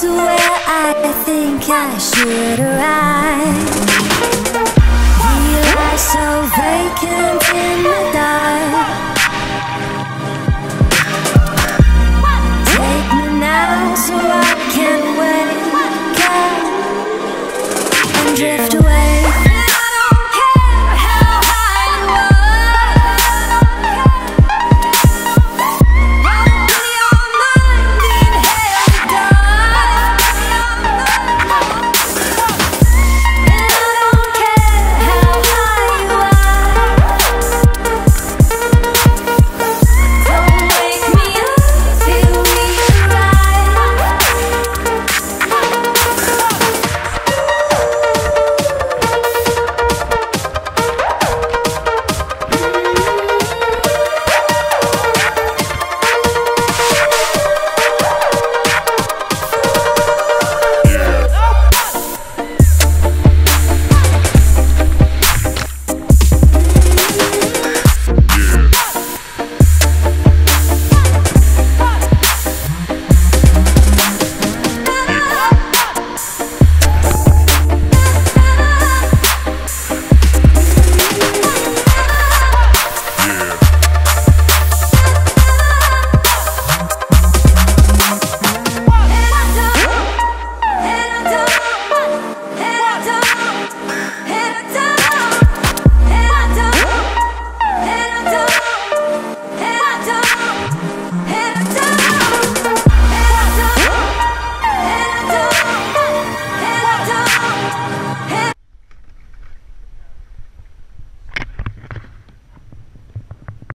to where I think I should arrive. You are so vacant in the dark. Take me now so I can wake up And drift away